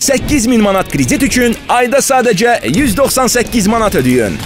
8000 manat kredit üçün ayda sadəcə 198 manat ödəyin.